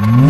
Mm-hmm.